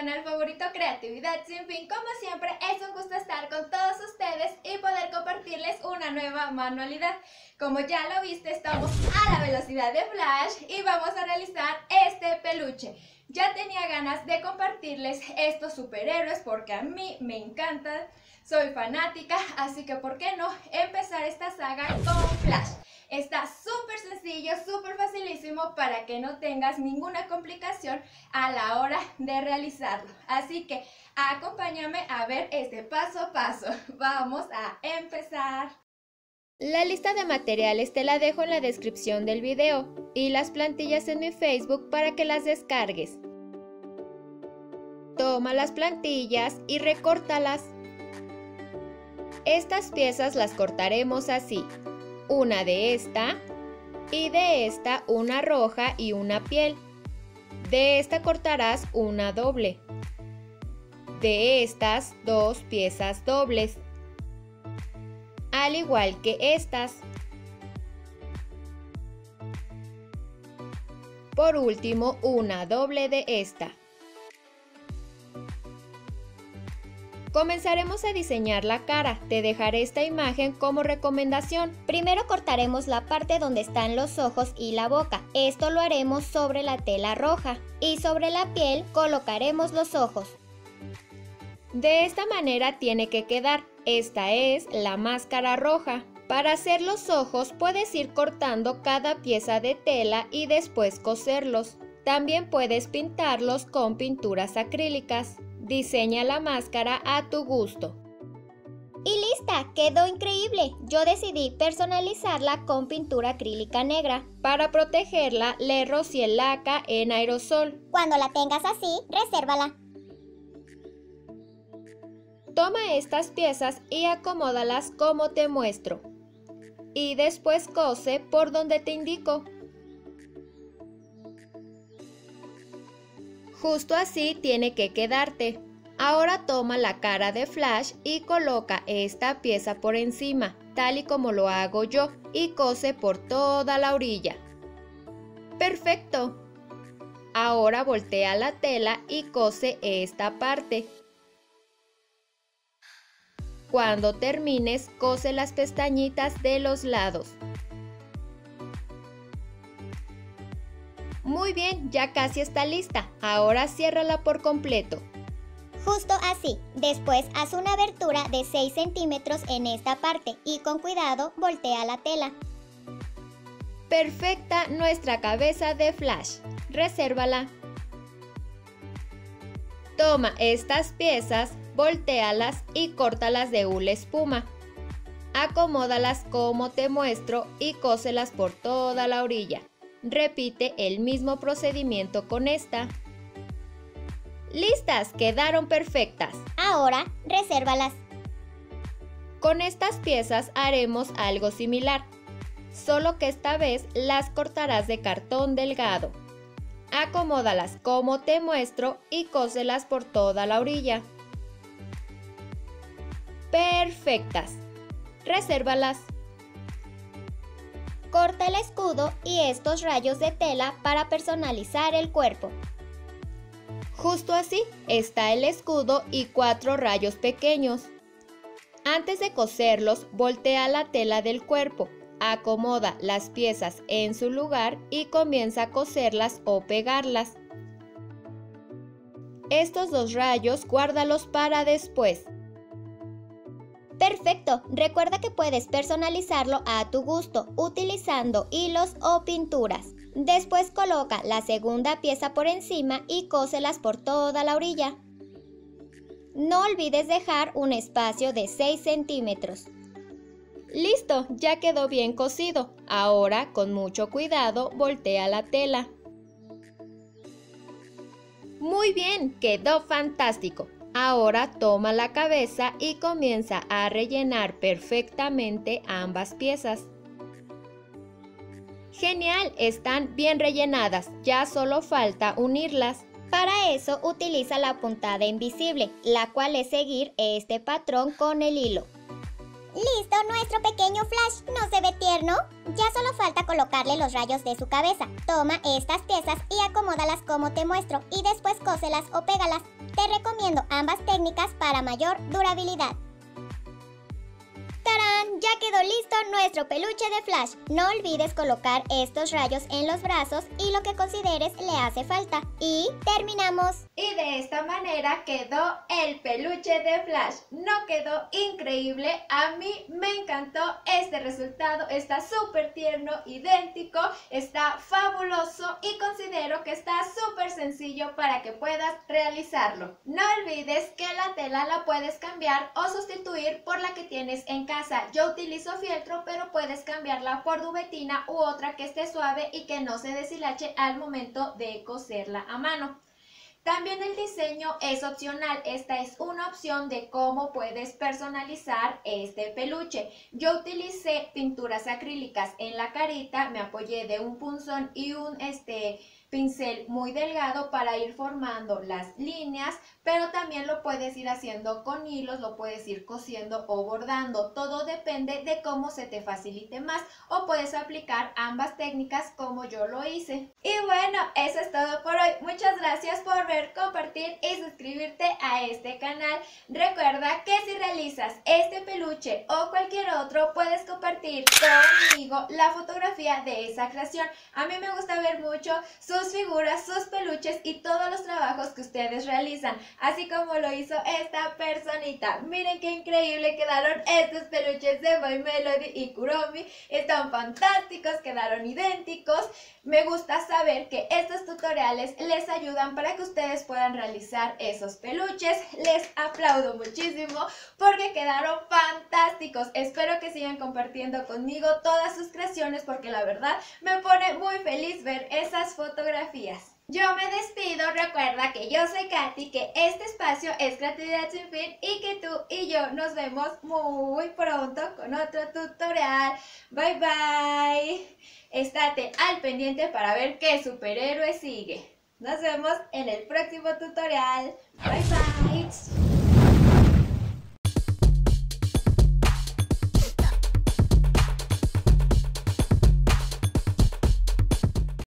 canal favorito Creatividad Sin Fin. Como siempre, es un gusto estar con todos ustedes y poder compartirles una nueva manualidad. Como ya lo viste, estamos a la velocidad de Flash y vamos a realizar este peluche. Ya tenía ganas de compartirles estos superhéroes porque a mí me encantan, soy fanática, así que ¿por qué no empezar esta saga con Flash? Está súper sencillo, súper facilísimo para que no tengas ninguna complicación a la hora de realizarlo. Así que acompáñame a ver este paso a paso. Vamos a empezar. La lista de materiales te la dejo en la descripción del video y las plantillas en mi Facebook para que las descargues. Toma las plantillas y recórtalas. Estas piezas las cortaremos así una de esta y de esta una roja y una piel. De esta cortarás una doble. De estas dos piezas dobles. Al igual que estas. Por último, una doble de esta. Comenzaremos a diseñar la cara. Te dejaré esta imagen como recomendación. Primero cortaremos la parte donde están los ojos y la boca. Esto lo haremos sobre la tela roja. Y sobre la piel colocaremos los ojos. De esta manera tiene que quedar. Esta es la máscara roja. Para hacer los ojos puedes ir cortando cada pieza de tela y después coserlos. También puedes pintarlos con pinturas acrílicas. Diseña la máscara a tu gusto. Y lista, quedó increíble. Yo decidí personalizarla con pintura acrílica negra. Para protegerla, le rocié laca en aerosol. Cuando la tengas así, resérvala. Toma estas piezas y acomódalas como te muestro. Y después cose por donde te indico. Justo así tiene que quedarte. Ahora toma la cara de Flash y coloca esta pieza por encima, tal y como lo hago yo, y cose por toda la orilla. ¡Perfecto! Ahora voltea la tela y cose esta parte. Cuando termines, cose las pestañitas de los lados. Muy bien, ya casi está lista. Ahora ciérrala por completo. Justo así. Después haz una abertura de 6 centímetros en esta parte y con cuidado voltea la tela. Perfecta nuestra cabeza de flash. Resérvala. Toma estas piezas, voltealas y córtalas de hula espuma. Acomódalas como te muestro y cóselas por toda la orilla. Repite el mismo procedimiento con esta. ¡Listas! Quedaron perfectas. Ahora, resérvalas. Con estas piezas haremos algo similar, solo que esta vez las cortarás de cartón delgado. Acomódalas como te muestro y cóselas por toda la orilla. Perfectas. Resérvalas. Corta el escudo y estos rayos de tela para personalizar el cuerpo. Justo así está el escudo y cuatro rayos pequeños. Antes de coserlos, voltea la tela del cuerpo, acomoda las piezas en su lugar y comienza a coserlas o pegarlas. Estos dos rayos guárdalos para después. Perfecto, recuerda que puedes personalizarlo a tu gusto utilizando hilos o pinturas. Después coloca la segunda pieza por encima y cóselas por toda la orilla. No olvides dejar un espacio de 6 centímetros. Listo, ya quedó bien cosido. Ahora, con mucho cuidado, voltea la tela. Muy bien, quedó fantástico. Ahora toma la cabeza y comienza a rellenar perfectamente ambas piezas. Genial, están bien rellenadas, ya solo falta unirlas. Para eso utiliza la puntada invisible, la cual es seguir este patrón con el hilo. ¡Listo nuestro pequeño Flash! ¿No se ve tierno? Ya solo falta colocarle los rayos de su cabeza. Toma estas piezas y acomódalas como te muestro y después cóselas o pégalas. Te recomiendo ambas técnicas para mayor durabilidad. ¡Tarán! Ya quedó listo nuestro peluche de Flash. No olvides colocar estos rayos en los brazos y lo que consideres le hace falta. Y terminamos. Y de esta manera quedó el peluche de Flash. No quedó increíble. A mí me encantó este resultado. Está súper tierno, idéntico. Está fabuloso y considero que está súper sencillo para que puedas realizarlo. No olvides que la tela la puedes cambiar o sustituir por la que tienes en casa. Yo utilizo fieltro, pero puedes cambiarla por dubetina u otra que esté suave y que no se deshilache al momento de coserla a mano. También el diseño es opcional, esta es una opción de cómo puedes personalizar este peluche. Yo utilicé pinturas acrílicas en la carita, me apoyé de un punzón y un este pincel muy delgado para ir formando las líneas, pero también lo puedes ir haciendo con hilos, lo puedes ir cosiendo o bordando. Todo depende de cómo se te facilite más o puedes aplicar ambas técnicas como yo lo hice. Y bueno, eso es todo por hoy. Muchas gracias por ver, compartir y suscribirte a este canal. Recuerda que si realizas este peluche o cualquier otro, puedes compartir conmigo la fotografía de esa creación. A mí me gusta ver mucho sus sus figuras, sus peluches y todos los trabajos que ustedes realizan, así como lo hizo esta personita. Miren qué increíble quedaron estos peluches de Boy Melody y Kuromi. Están fantásticos, quedaron idénticos. Me gusta saber que estos tutoriales les ayudan para que ustedes puedan realizar esos peluches. Les aplaudo muchísimo porque quedaron fantásticos. Espero que sigan compartiendo conmigo todas sus creaciones porque la verdad me pone muy feliz ver esas fotografías yo me despido, recuerda que yo soy Katy, que este espacio es Creatividad Sin Fin y que tú y yo nos vemos muy pronto con otro tutorial. Bye bye. Estate al pendiente para ver qué superhéroe sigue. Nos vemos en el próximo tutorial. Bye bye.